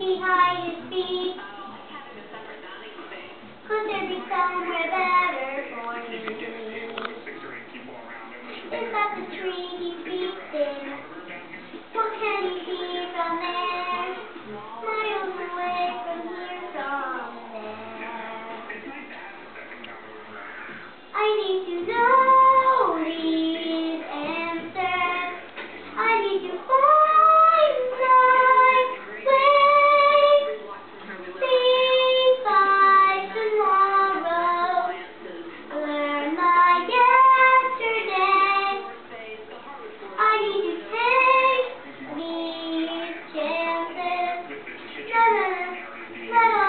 behind his feet. Could there be somewhere better for me? Is that the tree he peeped in? What can he see from there? Miles away from here, from there. I need to know. Mama.